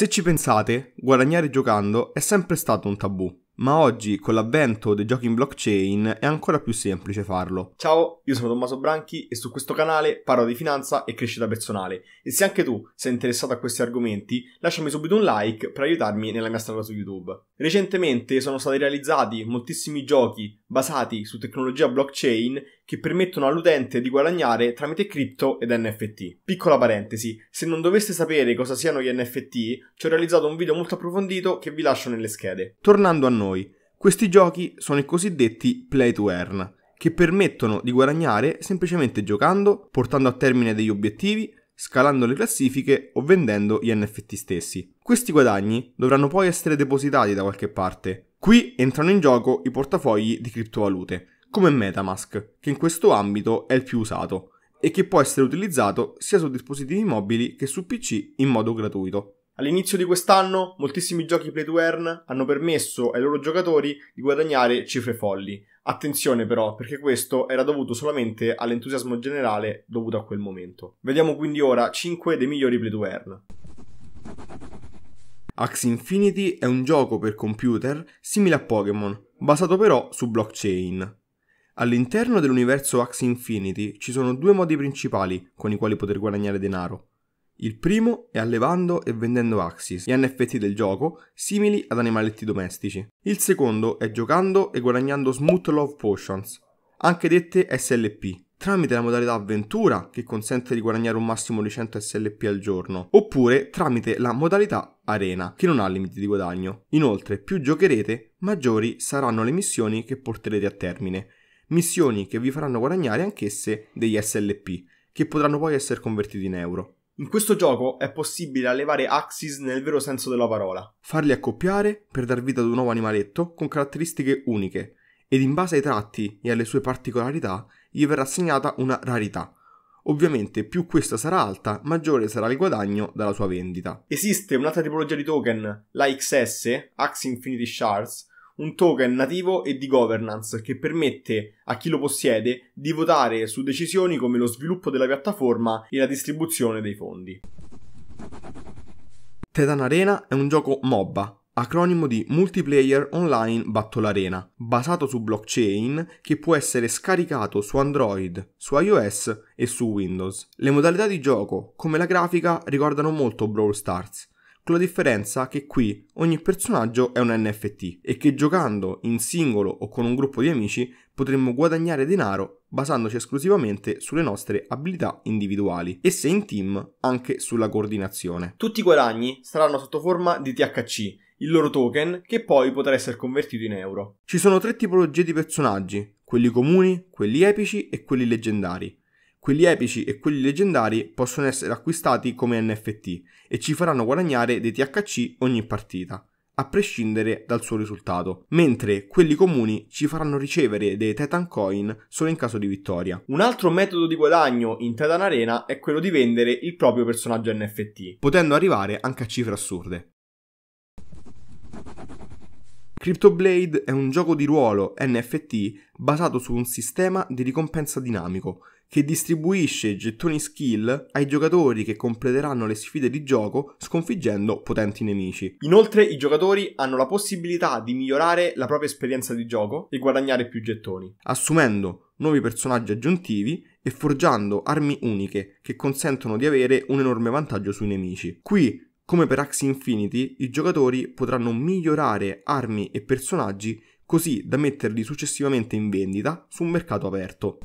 Se ci pensate, guadagnare giocando è sempre stato un tabù ma oggi con l'avvento dei giochi in blockchain è ancora più semplice farlo. Ciao, io sono Tommaso Branchi e su questo canale parlo di finanza e crescita personale e se anche tu sei interessato a questi argomenti lasciami subito un like per aiutarmi nella mia strada su YouTube. Recentemente sono stati realizzati moltissimi giochi basati su tecnologia blockchain che permettono all'utente di guadagnare tramite cripto ed NFT. Piccola parentesi, se non doveste sapere cosa siano gli NFT, ci ho realizzato un video molto approfondito che vi lascio nelle schede. Tornando a noi, questi giochi sono i cosiddetti play to earn, che permettono di guadagnare semplicemente giocando, portando a termine degli obiettivi, scalando le classifiche o vendendo gli NFT stessi. Questi guadagni dovranno poi essere depositati da qualche parte. Qui entrano in gioco i portafogli di criptovalute come Metamask, che in questo ambito è il più usato e che può essere utilizzato sia su dispositivi mobili che su PC in modo gratuito. All'inizio di quest'anno moltissimi giochi play to earn hanno permesso ai loro giocatori di guadagnare cifre folli. Attenzione però, perché questo era dovuto solamente all'entusiasmo generale dovuto a quel momento. Vediamo quindi ora 5 dei migliori play to earn. Axie Infinity è un gioco per computer simile a Pokémon, basato però su blockchain. All'interno dell'universo Axie Infinity ci sono due modi principali con i quali poter guadagnare denaro. Il primo è allevando e vendendo Axis, gli NFT del gioco, simili ad animaletti domestici. Il secondo è giocando e guadagnando Smooth Love Potions, anche dette SLP, tramite la modalità avventura che consente di guadagnare un massimo di 100 SLP al giorno, oppure tramite la modalità arena che non ha limiti di guadagno. Inoltre, più giocherete, maggiori saranno le missioni che porterete a termine missioni che vi faranno guadagnare anch'esse degli SLP, che potranno poi essere convertiti in euro. In questo gioco è possibile allevare Axis nel vero senso della parola. Farli accoppiare per dar vita ad un nuovo animaletto con caratteristiche uniche, ed in base ai tratti e alle sue particolarità gli verrà assegnata una rarità. Ovviamente più questa sarà alta, maggiore sarà il guadagno dalla sua vendita. Esiste un'altra tipologia di token, la XS, Axie Infinity Shards, un token nativo e di governance che permette a chi lo possiede di votare su decisioni come lo sviluppo della piattaforma e la distribuzione dei fondi. Titan Arena è un gioco MOBA, acronimo di Multiplayer Online Battle Arena, basato su blockchain che può essere scaricato su Android, su iOS e su Windows. Le modalità di gioco, come la grafica, ricordano molto Brawl Stars, con la differenza che qui ogni personaggio è un NFT e che giocando in singolo o con un gruppo di amici potremmo guadagnare denaro basandoci esclusivamente sulle nostre abilità individuali e se in team anche sulla coordinazione. Tutti i guadagni saranno sotto forma di THC, il loro token che poi potrà essere convertito in euro. Ci sono tre tipologie di personaggi, quelli comuni, quelli epici e quelli leggendari. Quelli epici e quelli leggendari possono essere acquistati come NFT e ci faranno guadagnare dei THC ogni partita, a prescindere dal suo risultato, mentre quelli comuni ci faranno ricevere dei Titan Coin solo in caso di vittoria. Un altro metodo di guadagno in Titan Arena è quello di vendere il proprio personaggio NFT, potendo arrivare anche a cifre assurde. CryptoBlade è un gioco di ruolo NFT basato su un sistema di ricompensa dinamico che distribuisce gettoni skill ai giocatori che completeranno le sfide di gioco sconfiggendo potenti nemici. Inoltre i giocatori hanno la possibilità di migliorare la propria esperienza di gioco e guadagnare più gettoni, assumendo nuovi personaggi aggiuntivi e forgiando armi uniche che consentono di avere un enorme vantaggio sui nemici. Qui come per Axie Infinity, i giocatori potranno migliorare armi e personaggi così da metterli successivamente in vendita su un mercato aperto.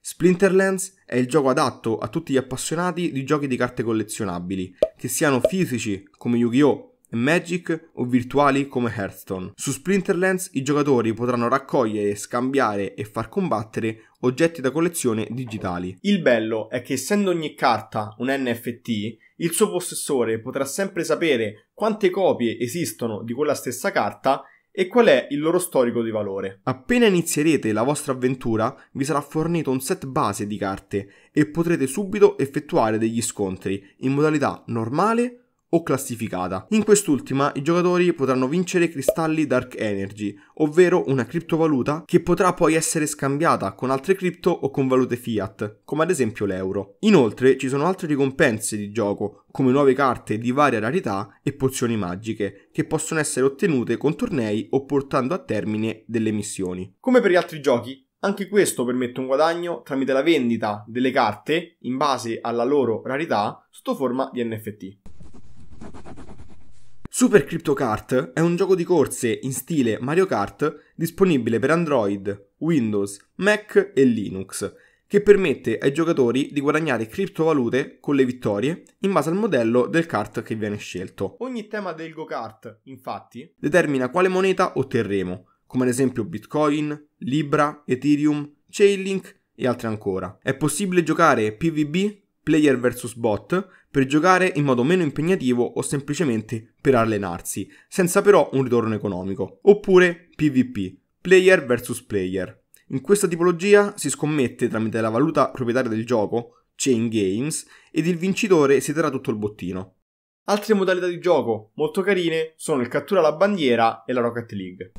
Splinterlands è il gioco adatto a tutti gli appassionati di giochi di carte collezionabili, che siano fisici come Yu-Gi-Oh! e Magic o virtuali come Hearthstone. Su Splinterlands i giocatori potranno raccogliere, scambiare e far combattere oggetti da collezione digitali. Il bello è che essendo ogni carta un NFT, il suo possessore potrà sempre sapere quante copie esistono di quella stessa carta e qual è il loro storico di valore. Appena inizierete la vostra avventura vi sarà fornito un set base di carte e potrete subito effettuare degli scontri in modalità normale o classificata. In quest'ultima i giocatori potranno vincere cristalli Dark Energy, ovvero una criptovaluta che potrà poi essere scambiata con altre cripto o con valute fiat, come ad esempio l'euro. Inoltre ci sono altre ricompense di gioco, come nuove carte di varia rarità e pozioni magiche, che possono essere ottenute con tornei o portando a termine delle missioni. Come per gli altri giochi, anche questo permette un guadagno tramite la vendita delle carte in base alla loro rarità sotto forma di NFT. Super Crypto Kart è un gioco di corse in stile Mario Kart disponibile per Android, Windows, Mac e Linux, che permette ai giocatori di guadagnare criptovalute con le vittorie in base al modello del kart che viene scelto. Ogni tema del go-kart, infatti, determina quale moneta otterremo, come ad esempio Bitcoin, Libra, Ethereum, Chainlink e altre ancora. È possibile giocare PvB, player vs bot, per giocare in modo meno impegnativo o semplicemente per allenarsi, senza però un ritorno economico. Oppure PvP, player vs player. In questa tipologia si scommette tramite la valuta proprietaria del gioco, Chain Games, ed il vincitore si terrà tutto il bottino. Altre modalità di gioco molto carine sono il cattura la bandiera e la Rocket League.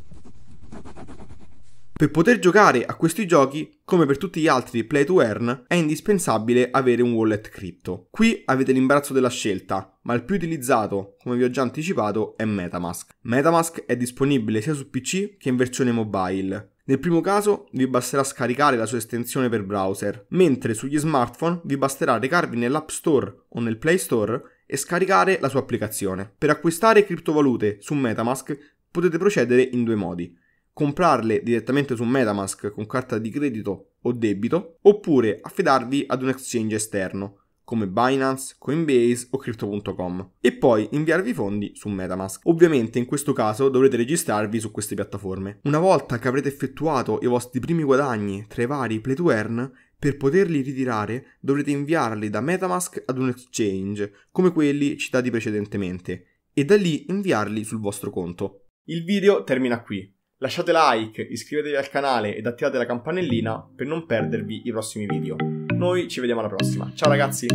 Per poter giocare a questi giochi, come per tutti gli altri play to earn, è indispensabile avere un wallet cripto. Qui avete l'imbarazzo della scelta, ma il più utilizzato, come vi ho già anticipato, è Metamask. Metamask è disponibile sia su PC che in versione mobile. Nel primo caso vi basterà scaricare la sua estensione per browser, mentre sugli smartphone vi basterà recarvi nell'App Store o nel Play Store e scaricare la sua applicazione. Per acquistare criptovalute su Metamask potete procedere in due modi comprarle direttamente su Metamask con carta di credito o debito, oppure affidarvi ad un exchange esterno come Binance, Coinbase o Crypto.com e poi inviarvi i fondi su Metamask. Ovviamente in questo caso dovrete registrarvi su queste piattaforme. Una volta che avrete effettuato i vostri primi guadagni tra i vari play to earn, per poterli ritirare dovrete inviarli da Metamask ad un exchange, come quelli citati precedentemente, e da lì inviarli sul vostro conto. Il video termina qui. Lasciate like, iscrivetevi al canale ed attivate la campanellina per non perdervi i prossimi video. Noi ci vediamo alla prossima. Ciao ragazzi!